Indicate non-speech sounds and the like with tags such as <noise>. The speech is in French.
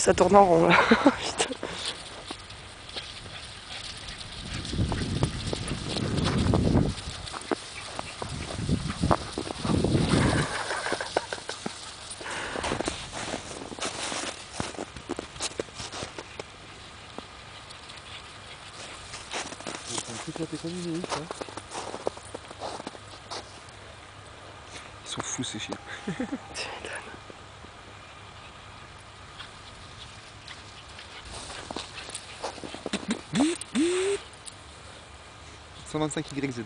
Ça tourne en rond là. <laughs> Putain. Ils sont fous ces chiens. Tu m'étonnes. 125 YZ.